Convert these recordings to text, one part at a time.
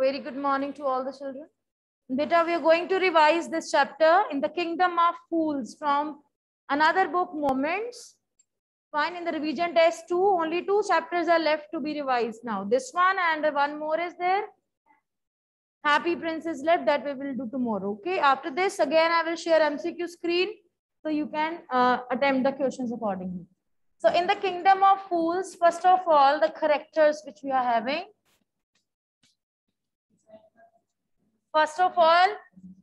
Very good morning to all the children. Beta, we are going to revise this chapter in the Kingdom of Fools from another book, Moments. Fine, in the revision test two, only two chapters are left to be revised now. This one and one more is there. Happy Prince is left that we will do tomorrow. Okay, after this, again, I will share MCQ screen so you can uh, attempt the questions accordingly. So in the Kingdom of Fools, first of all, the characters which we are having. First of all,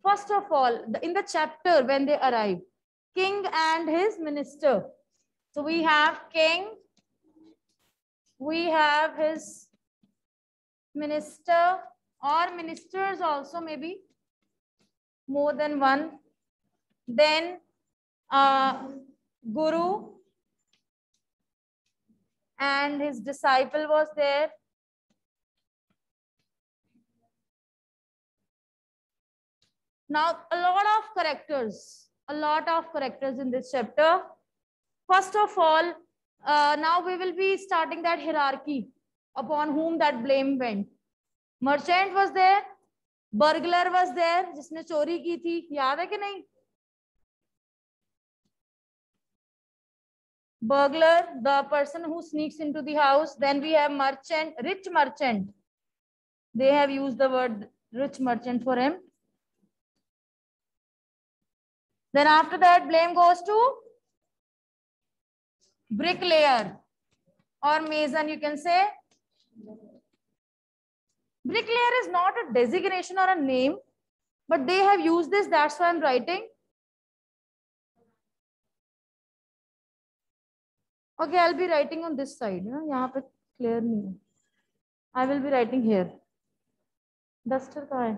first of all, in the chapter when they arrive, king and his minister. So we have king, we have his minister or ministers also maybe more than one. Then uh, guru and his disciple was there. Now, a lot of characters, a lot of characters in this chapter. First of all, uh, now we will be starting that hierarchy upon whom that blame went. Merchant was there, burglar was there, जिसने चोरी की थी याद है कि नहीं burglar the person who sneaks into the house then we have merchant rich merchant they have used the word rich merchant for him then after that blame goes to bricklayer or mason you can say bricklayer is not a designation or a name but they have used this that's why i'm writing Okay, I'll be writing on this side. ना यहाँ पे clear नहीं है. I will be writing here. Duster कहाँ है?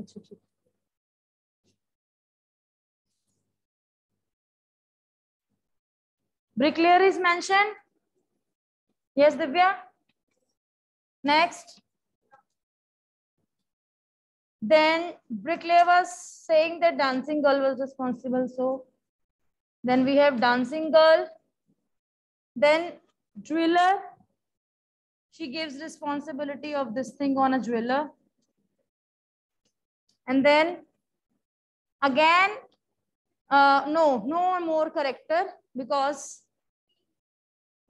अच्छा ठीक. Bricklayer is mentioned. Yes, Divya. Next. Then bricklayer was saying that dancing girl was responsible. So then we have dancing girl. Then driller. She gives responsibility of this thing on a driller. And then again, uh, no, no more character because,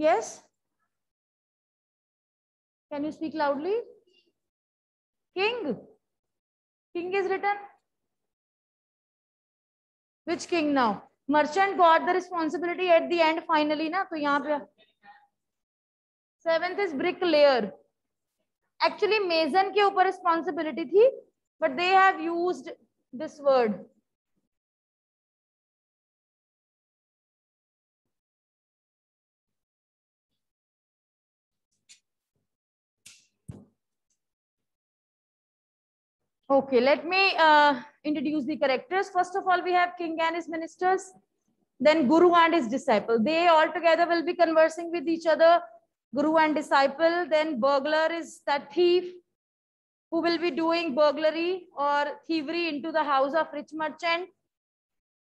yes? Can you speak loudly? King. King is written. Which king now? merchant got the responsibility at the end finally na to yahan pe seventh is bricklayer actually mason ke upar responsibility thi but they have used this word Okay, let me uh, introduce the characters. First of all, we have king and his ministers, then guru and his disciple. They all together will be conversing with each other, guru and disciple. Then burglar is that thief who will be doing burglary or thievery into the house of rich merchant.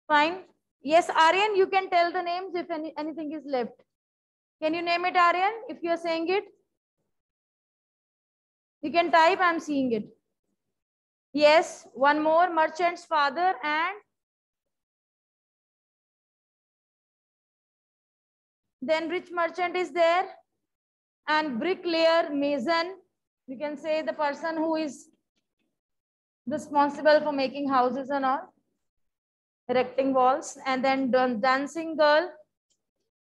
Fine. Yes, Aryan, you can tell the names if any, anything is left. Can you name it, Aryan, if you are saying it? You can type, I'm seeing it. Yes, one more merchant's father and then rich merchant is there and bricklayer, mason. You can say the person who is responsible for making houses and all, erecting walls and then dancing girl,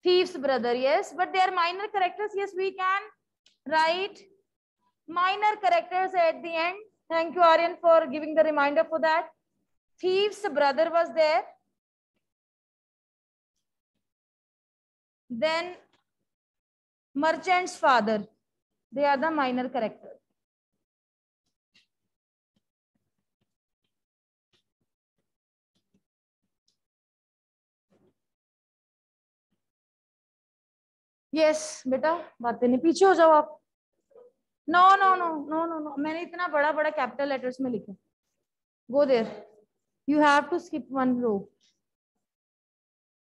thief's brother. Yes, but they are minor characters. Yes, we can write minor characters at the end Thank you, Aryan, for giving the reminder for that. Thief's brother was there. Then merchant's father. They are the minor characters. Yes बेटा बातें नहीं पीछे हो जाओ आप no no no no no no मैंने इतना बड़ा बड़ा कैपिटल लेटर्स में लिखा। Go there you have to skip one row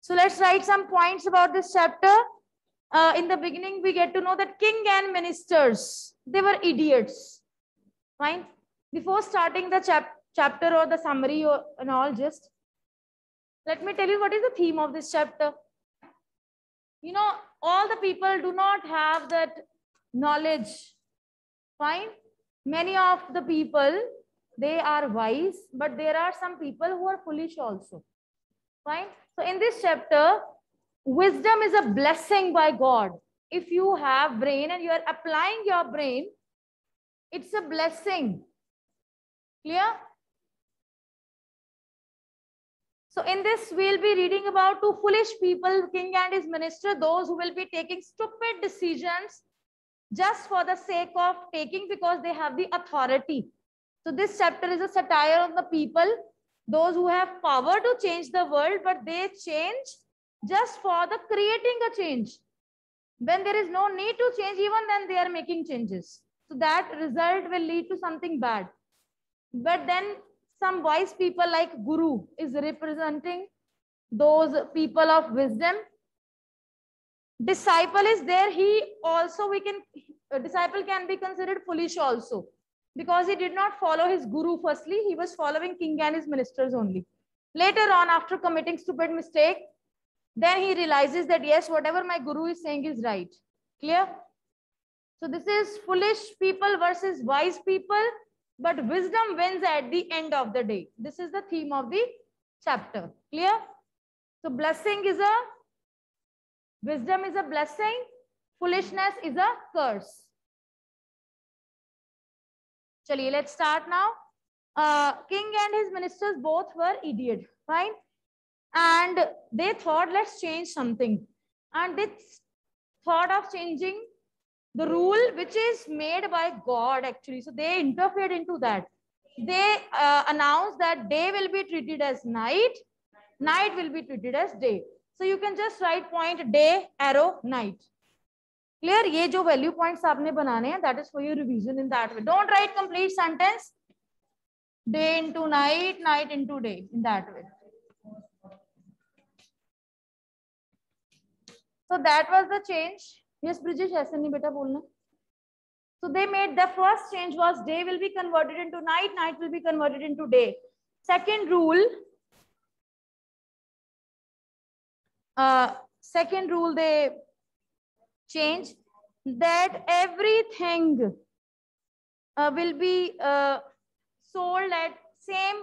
so let's write some points about this chapter in the beginning we get to know that king and ministers they were idiots fine before starting the chapter or the summary all just let me tell you what is the theme of this chapter you know all the people do not have that knowledge. Fine. Many of the people, they are wise, but there are some people who are foolish also. Fine. So in this chapter, wisdom is a blessing by God. If you have brain and you are applying your brain, it's a blessing. Clear? So in this, we'll be reading about two foolish people, king and his minister, those who will be taking stupid decisions just for the sake of taking because they have the authority. So this chapter is a satire on the people, those who have power to change the world, but they change just for the creating a change. When there is no need to change, even then they are making changes. So that result will lead to something bad. But then some wise people like Guru is representing those people of wisdom. Disciple is there. He also, we can, disciple can be considered foolish also because he did not follow his Guru firstly. He was following king and his ministers only. Later on, after committing stupid mistake, then he realizes that yes, whatever my Guru is saying is right. Clear? So this is foolish people versus wise people but wisdom wins at the end of the day. This is the theme of the chapter. Clear? So blessing is a, wisdom is a blessing, foolishness is a curse. Chaliye, let's start now. Uh, king and his ministers both were idiot, fine? And they thought, let's change something. And they thought of changing the rule which is made by God actually. So they interfered into that. They uh, announced that day will be treated as night, night will be treated as day. So you can just write point day, arrow, night. Clear? ये जो value points आपने बनाने हैं, that is for your revision in that way. Don't write complete sentence. Day into night, night into day in that way. So that was the change. Yes, British, ऐसे नहीं बेटा बोलना. So they made the first change was day will be converted into night, night will be converted into day. Second rule, uh, second rule they change that everything uh, will be uh, sold at same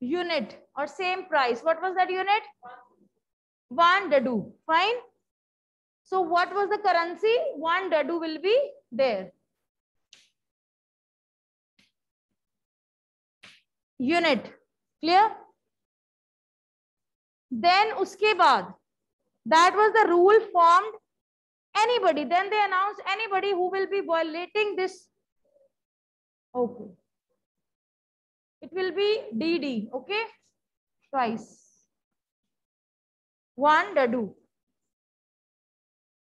unit or same price. What was that unit? One duddu. Fine. So what was the currency? One duddu will be there. Unit. Clear? Then uske baad, that was the rule formed. Anybody, then they announced anybody who will be violating this. Okay. It will be DD, okay? Twice. One duddu.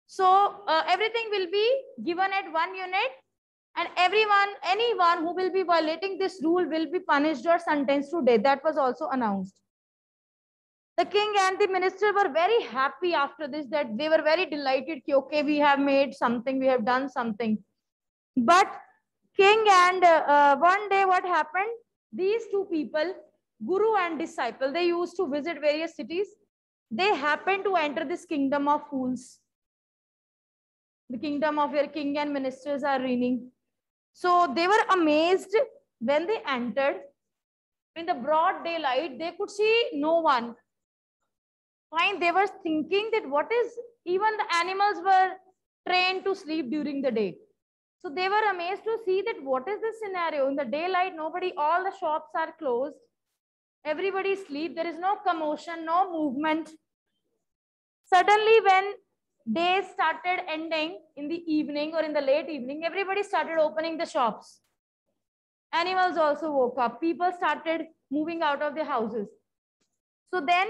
So uh, everything will be given at one unit and everyone, anyone who will be violating this rule will be punished or sentenced to death. That was also announced. The king and the minister were very happy after this that they were very delighted. Okay, we have made something, we have done something. But king and uh, uh, one day what happened? These two people, guru and disciple, they used to visit various cities. They happened to enter this kingdom of fools the kingdom of your king and ministers are reigning. So they were amazed when they entered. In the broad daylight, they could see no one. Fine, they were thinking that what is, even the animals were trained to sleep during the day. So they were amazed to see that what is this scenario? In the daylight, nobody, all the shops are closed. Everybody sleep. There is no commotion, no movement. Suddenly, when day started ending in the evening or in the late evening, everybody started opening the shops. Animals also woke up. People started moving out of their houses. So then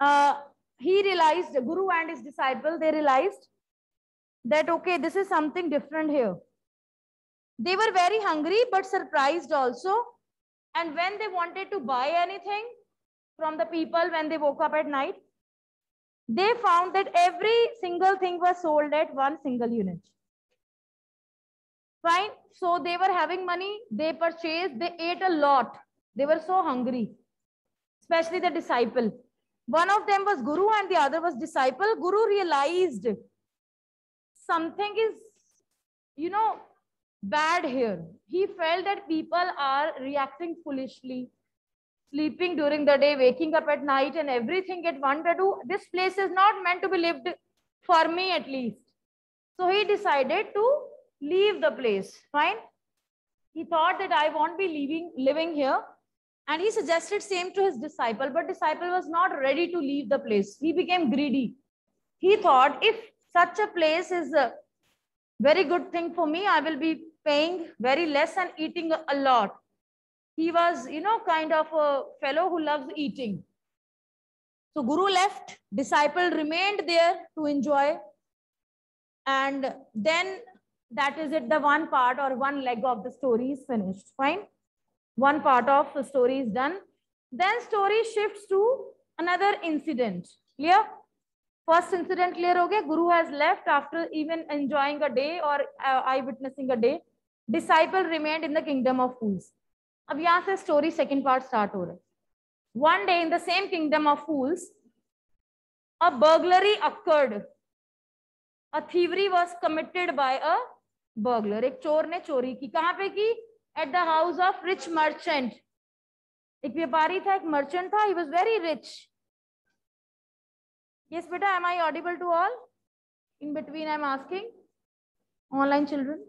uh, he realized, Guru and his disciple, they realized that, okay, this is something different here. They were very hungry, but surprised also. And when they wanted to buy anything from the people when they woke up at night, they found that every single thing was sold at one single unit. Fine. So they were having money. They purchased. They ate a lot. They were so hungry, especially the disciple. One of them was Guru and the other was disciple. Guru realized something is, you know, bad here. He felt that people are reacting foolishly, sleeping during the day, waking up at night, and everything at one duddu. This place is not meant to be lived for me at least. So he decided to leave the place. Fine. He thought that I won't be leaving, living here. And he suggested same to his disciple, but disciple was not ready to leave the place. He became greedy. He thought if such a place is a very good thing for me, I will be paying very less and eating a lot. He was, you know, kind of a fellow who loves eating. So Guru left, disciple remained there to enjoy. And then that is it, the one part or one leg of the story is finished. Fine. One part of the story is done. Then story shifts to another incident. Clear? First incident clear okay? Guru has left after even enjoying a day or uh, eye witnessing a day. Disciple remained in the kingdom of fools. अब यहाँ से story second part start हो रहा है. One day in the same kingdom of fools, a burglary occurred. A thievery was committed by a burglar. एक चोर ने चोरी की कहाँ पे की at the house of rich merchant. एक व्यापारी था एक merchant था he was very rich. Yes, beta, am I audible to all? In between, I'm asking. Online children.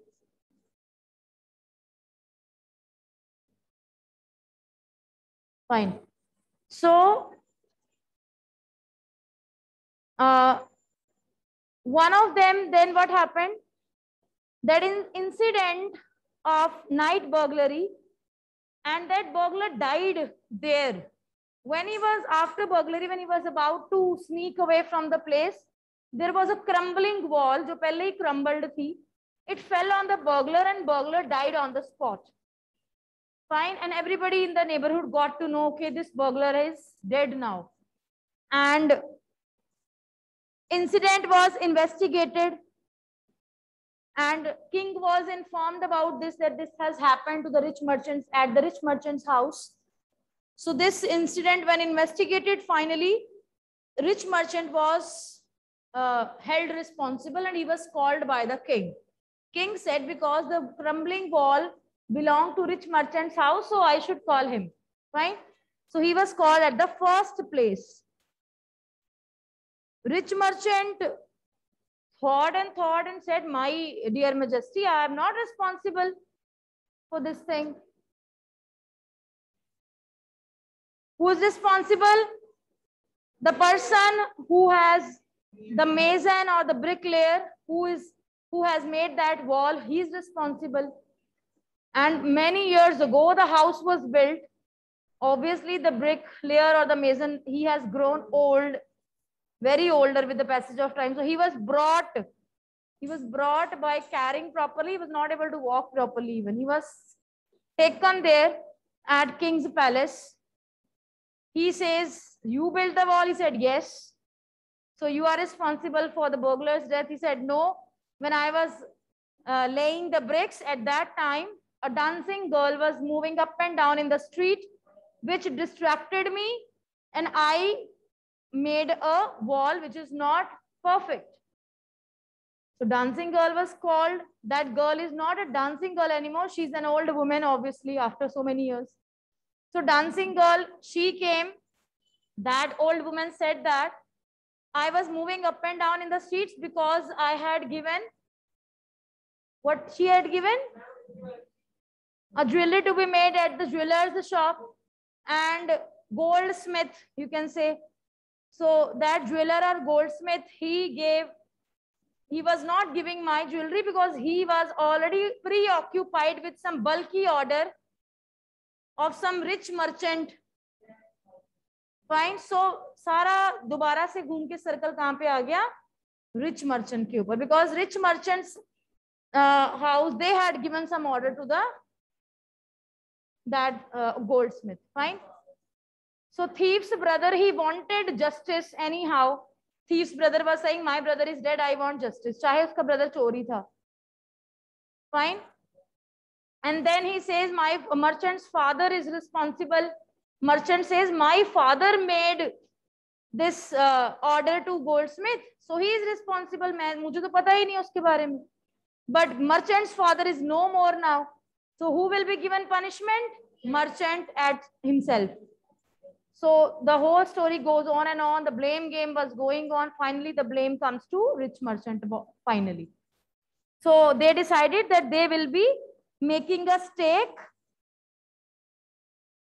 Fine. So, uh, one of them, then what happened? That in incident of night burglary and that burglar died there. When he was after burglary, when he was about to sneak away from the place, there was a crumbling wall, जो पहले ही crumbled थी. It fell on the burglar and burglar died on the spot. Fine. And everybody in the neighborhood got to know, okay, this burglar is dead now. And incident was investigated and king was informed about this that this has happened to the rich merchants at the rich merchant's house. So this incident when investigated finally rich merchant was uh, held responsible and he was called by the king. King said because the crumbling wall belonged to rich merchant's house so i should call him. Right? So he was called at the first place. Rich merchant thought and thought and said, My dear Majesty, I am not responsible for this thing. Who is responsible? The person who has the mason or the bricklayer who is who has made that wall, he is responsible. And many years ago, the house was built. Obviously, the bricklayer or the mason, he has grown old very older with the passage of time. So he was brought, he was brought by carrying properly. He was not able to walk properly even. He was taken there at King's Palace. He says, you built the wall? He said, yes. So you are responsible for the burglar's death? He said, no. When I was uh, laying the bricks at that time, a dancing girl was moving up and down in the street, which distracted me. And I made a wall which is not perfect. So dancing girl was called. That girl is not a dancing girl anymore. She's an old woman, obviously, after so many years. So dancing girl, she came. That old woman said that I was moving up and down in the streets because I had given what she had given? A jewelry to be made at the jeweler's shop and goldsmith, you can say, so that jeweler or goldsmith, he gave, he was not giving my jewelry because he was already preoccupied with some bulky order of some rich merchant. Fine. So सारा दोबारा से घूम के circle कहाँ पे आ गया rich merchant के ऊपर because rich merchants uh, house they had given some order to the that uh, goldsmith fine so thief's brother, he wanted justice anyhow. Thief's brother was saying, my brother is dead, I want justice. चाहे उसका brother चोरी था. Fine. And then he says, my merchant's father is responsible. Merchant says, my father made this uh, order to goldsmith. So he is responsible man. मुझे तो पता ही नहीं उसके बारे में. But merchant's father is no more now. So who will be given punishment? Merchant at himself. So the whole story goes on and on. The blame game was going on. Finally, the blame comes to rich merchant finally. So they decided that they will be making a stake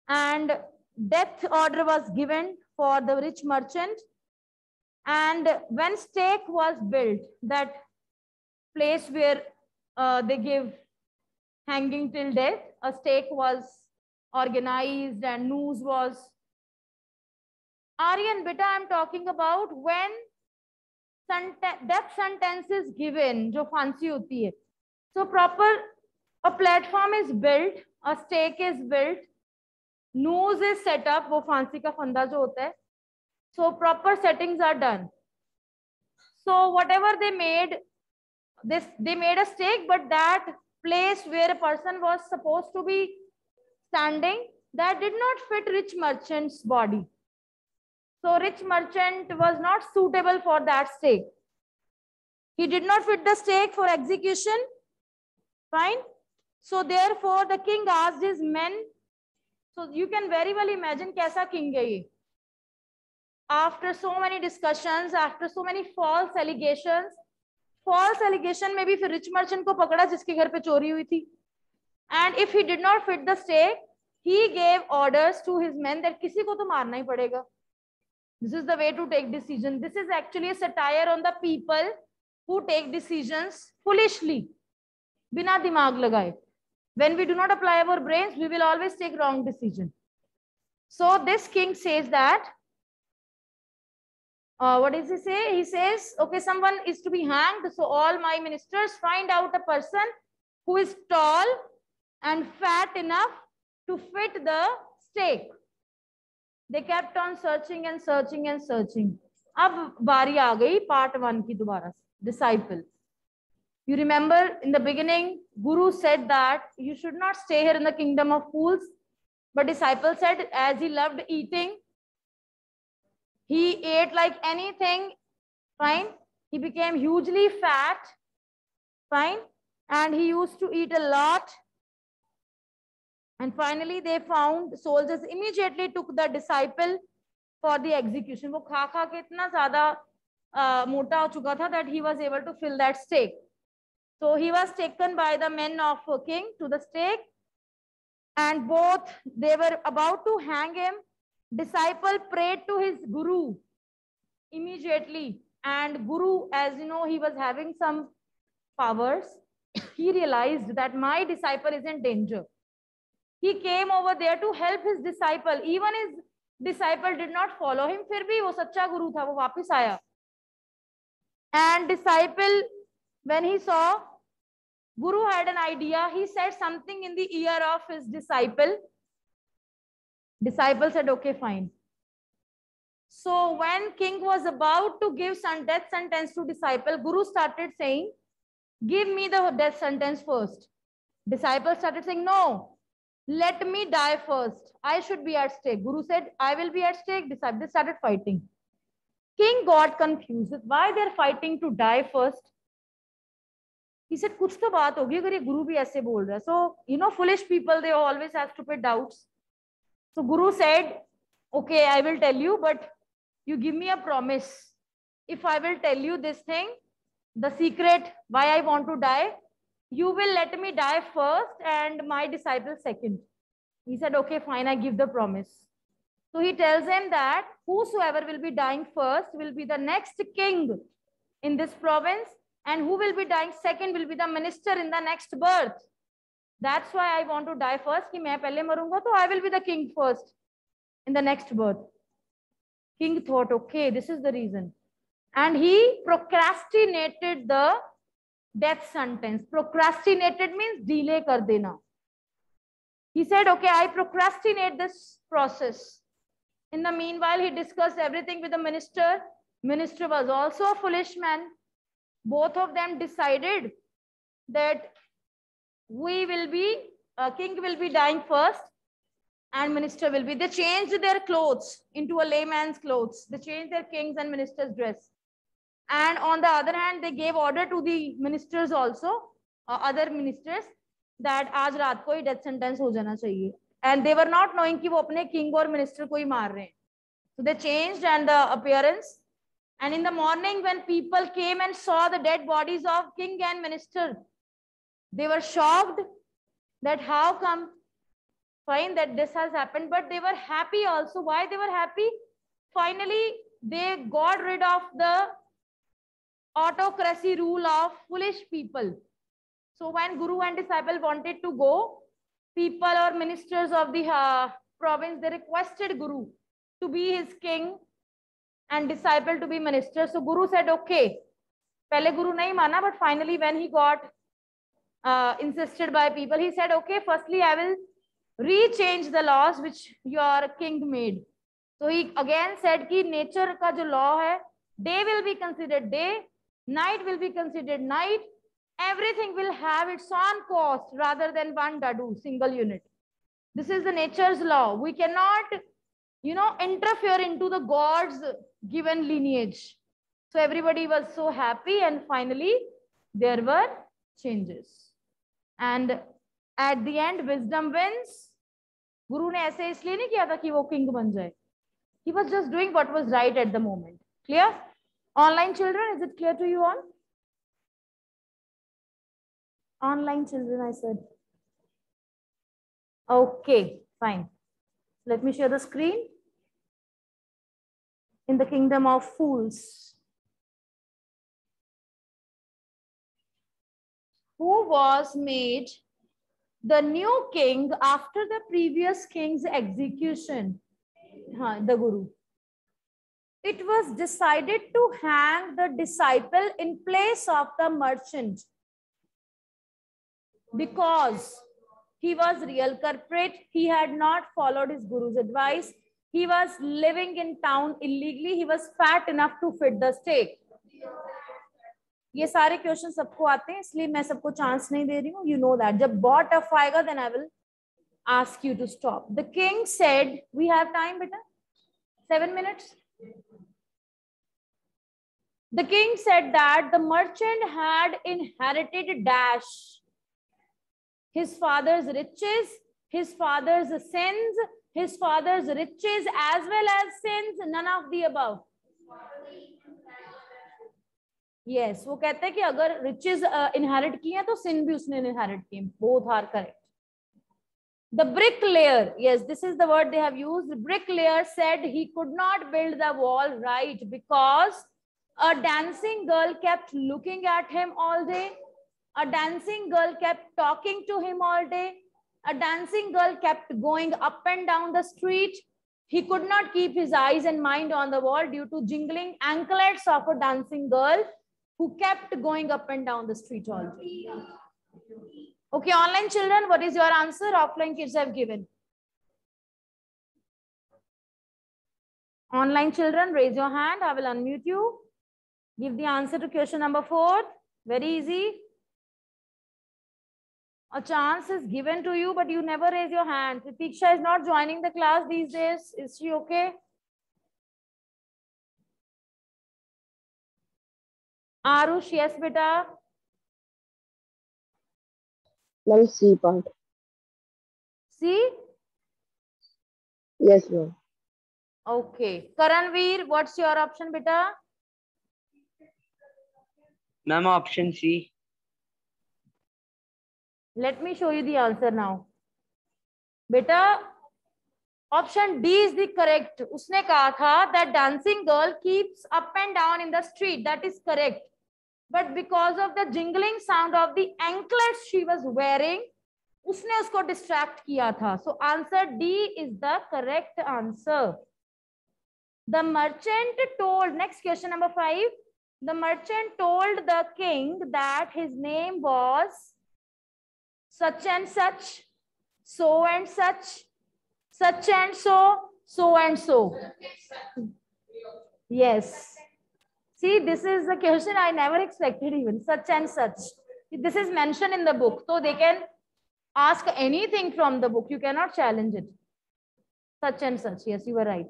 and death order was given for the rich merchant. And when stake was built, that place where uh, they give hanging till death, a stake was organized and news was. Aryan, beta, I'm talking about when death sentence is given, जो फांसी होती है. So proper, a platform is built, a stake is built, news is set up, वो फांसी का फंदा जो होता है. So proper settings are done. So whatever they made, this they made a stake, but that place where a person was supposed to be standing, that did not fit rich merchant's body. So rich merchant was not suitable for that stake. He did not fit the stake for execution. Fine. So therefore the king asked his men. So you can very well imagine kaisa king hai After so many discussions, after so many false allegations, false allegation में भी फिर rich merchant को पकड़ा जिसके घर पे चोरी हुई थी. And if he did not fit the stake, he gave orders to his men that किसी को तो मारना ही पड़ेगा. This is the way to take decision. This is actually a satire on the people who take decisions foolishly. Bina dimag lagaye. When we do not apply our brains, we will always take wrong decision. So this king says that, uh, what does he say? He says, okay, someone is to be hanged. So all my ministers find out a person who is tall and fat enough to fit the stake. They kept on searching and searching and searching. अब बारी आ गई part one की दोबारा disciple. You remember in the beginning, Guru said that you should not stay here in the kingdom of fools. But disciple said, as he loved eating, he ate like anything, fine. He became hugely fat, fine. And he used to eat a lot. And finally, they found soldiers immediately took the disciple for the execution. वो खा खा के इतना ज्यादा मोटा हो चुका था that he was able to fill that stake. So he was taken by the men of king to the stake, and both they were about to hang him. Disciple prayed to his guru immediately, and guru, as you know, he was having some powers. he realized that my disciple is in danger he came over there to help his disciple even his disciple did not follow him फिर भी वो सच्चा गुरु था वो वापस आया and disciple when he saw guru had an idea he said something in the ear of his disciple disciple said okay fine so when king was about to give some death sentence to disciple guru started saying give me the death sentence first disciple started saying no let me die first. I should be at stake. Guru said, I will be at stake. They started fighting. King got confused. Why they're fighting to die first? He said, कुछ तो बात होगी अगर ये गुरु भी ऐसे बोल रहा है. So, you know, foolish people, they always have stupid doubts. So Guru said, okay, I will tell you, but you give me a promise. If I will tell you this thing, the secret why I want to die, you will let me die first and my disciple second. He said, okay, fine, I give the promise. So he tells him that whosoever will be dying first will be the next king in this province and who will be dying second will be the minister in the next birth. That's why I want to die first. Ki main pehle marunga, so I will be the king first in the next birth. King thought, okay, this is the reason. And he procrastinated the death sentence. Procrastinated means delay kar dena. He said, okay, I procrastinate this process. In the meanwhile, he discussed everything with the minister. Minister was also a foolish man. Both of them decided that we will be uh, king will be dying first and minister will be. They changed their clothes into a layman's clothes. They changed their king's and minister's dress And on the other hand, they gave order to the ministers also, uh, other ministers, that आज रात को ही death sentence हो जाना चाहिए. And they were not knowing कि वो अपने king or minister को ही मार रहे हैं. So they changed and the appearance. And in the morning, when people came and saw the dead bodies of king and minister, they were shocked that how come fine that this has happened, but they were happy also. Why they were happy? Finally, they got rid of the autocracy rule of foolish people. So when Guru and disciple wanted to go, people or ministers of the uh, province, they requested Guru to be his king and disciple to be minister. So Guru said, okay. Pehle Guru nahi mana, but finally when he got uh, insisted by people, he said, okay, firstly, I will rechange the laws which your king made. So he again said कि nature का जो law है, day will be considered day, night will be considered night. Everything will have its own cost rather than one duddu, single unit. This is the nature's law. We cannot, you know, interfere into the God's given lineage. So everybody was so happy and finally there were changes. And at the end, wisdom wins. Guru ne aise isliye nahi किया tha ki wo king ban jaye. He was just doing what was right at the moment. Clear? Online children is it clear to you all? Online children i said. Okay fine. Let me share the screen. In the kingdom of fools. Who was made the new king after the previous king's execution, the Guru It was decided to hang the disciple in place of the merchant because he was real culprit. He had not followed his Guru's advice. He was living in town illegally. He was fat enough to fit the stake. ये सारे question सबको आते हैं इसलिए मैं सबको chance नहीं दे रही हूँ यू नो दैट जब बहुत टफ आएगा then I will ask you to stop. The king said, we have time, beta? Seven minutes? The king said that the merchant had inherited dash. His father's riches, his father's sins, his father's riches as well as sins, none of the above. Yes वो कहते हैं कि अगर riches inherit uh, किए हैं तो सिन भी उसने इनहेरिट किए both are correct the bricklayer yes this is the word they have used. The bricklayer said he could not build the wall right because a dancing girl kept looking at him all day. A dancing girl kept talking to him all day. A dancing girl kept going up and down the street. He could not keep his eyes and mind on the wall due to jingling anklets of a dancing girl who kept going up and down the street all day. Okay, online children, what is your answer? Offline kids have given. Online children, raise your hand. I will unmute you. Give the answer to question number four. Very easy. A chance is given to you, but you never raise your hand. Pratiksha is not joining the class these days. Is she okay? Arush, yes, beta. Now C part. C? Yes, ma'am. Okay. Karanveer, what's your option, beta? Ma'am, option C. Let me show you the answer now. Beta, option D is the correct उसने कहा था that dancing girl keeps up and down in the street that is correct But because of the jingling sound of the anklets she was wearing, उसने उसको distract किया था. So answer D is the correct answer. The merchant told, next question number five. The merchant told the king that his name was such and such, so and such, such and so, so and so. Yes. See, this is a question I never expected even, such and such. This is mentioned in the book. So they can ask anything from the book. You cannot challenge it. Such and such. Yes, you were right.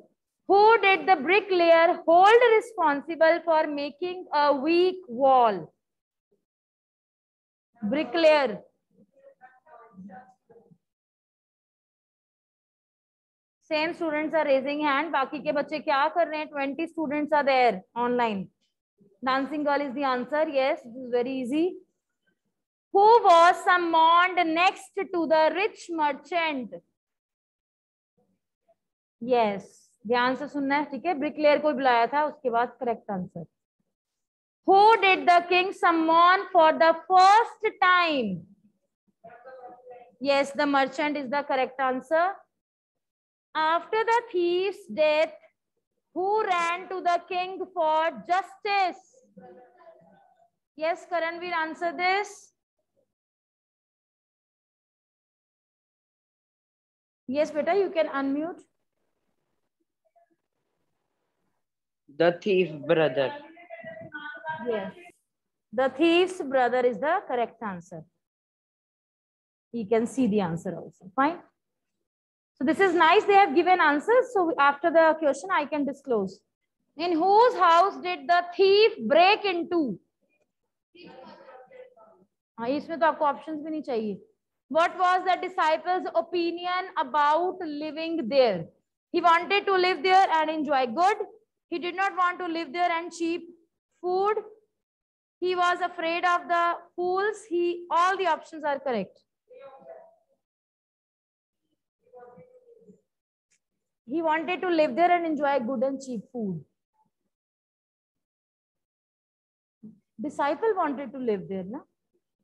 Who did the bricklayer hold responsible for making a weak wall? Bricklayer. Same students are raising hand. बाकी के बच्चे क्या कर रहे हैं? 20 students are there online. dancing girl is the answer. Yes, this is very easy. Who was summoned next to the rich merchant? Yes ध्यान से सुनना है, ठीक है? ब्रिकलेयर को बुलाया था, उसके बाद correct answer who did the king summon for the first time yes the merchant is the correct answer after the thieves death who ran to the king for justice yes Karan will answer this yes beta you can unmute The thief brother. Yes. The thief's brother is the correct answer. You can see the answer also. Fine. So this is nice. They have given answers. So after the question, I can disclose. In whose house did the thief break into? हाँ इसमें तो आपको options भी नहीं चाहिए What was the disciples' opinion about living there? He wanted to live there and enjoy good. He did not want to live there and cheap food. He was afraid of the fools. He all the options are correct. He wanted to live there and enjoy good and cheap food. Disciple wanted to live there, na?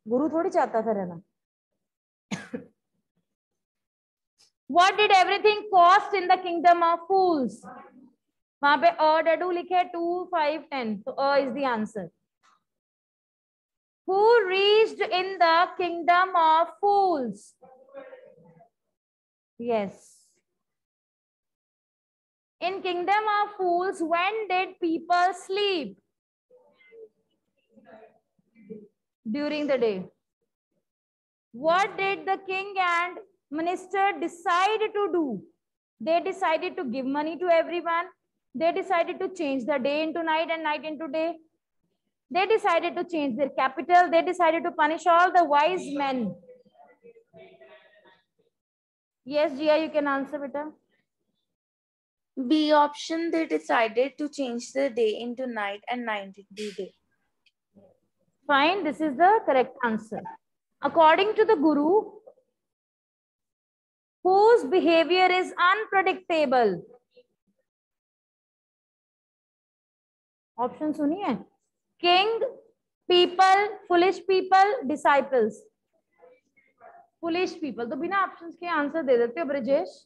Guru थोड़ी चाहता था रहना. What did everything cost in the kingdom of fools? वहां पे अ डडू लिखे to five ten तो अ is the answer who reached in the kingdom of fools yes in kingdom of fools when did people sleep? During the day. What did the king and minister decide to do? They decided to give money to everyone. They decided to change the day into night and night into day. They decided to change their capital. They decided to punish all the wise men. Yes Jia, you can answer beta B option, they decided to change the day into night and night into day. Fine, this is the correct answer. According to the Guru, whose behavior is unpredictable? Option सुनिए King, people, foolish people, disciples. Foolish people. तो बिना options के answer दे देते हो ब्रजेश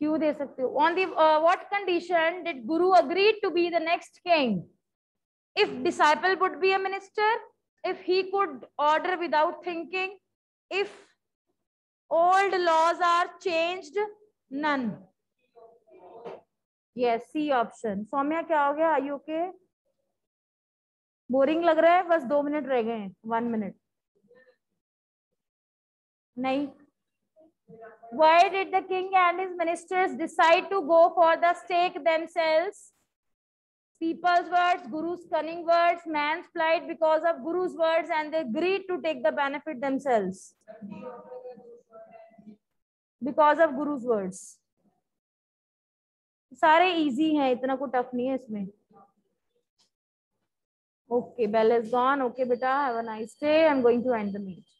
क्यों दे सकते हो? On the what condition did guru agree to be the next king if disciple would be a if he could order without thinking if old laws are changed none yes C option Saumya क्या हो गया? आई के boring लग रहा है, बस दो minute रह गए हैं. वन मिनट नहीं. Why did the king and his ministers decide to go for the stake themselves? People's words, Guru's cunning words, man's plight because of Guru's words, and they agreed to take the benefit themselves. Because of Guru's words. सारे easy हैं इतना कोई tough नहीं है इसमें okay bell is gone okay बेटा have a nice day I am going to end the meet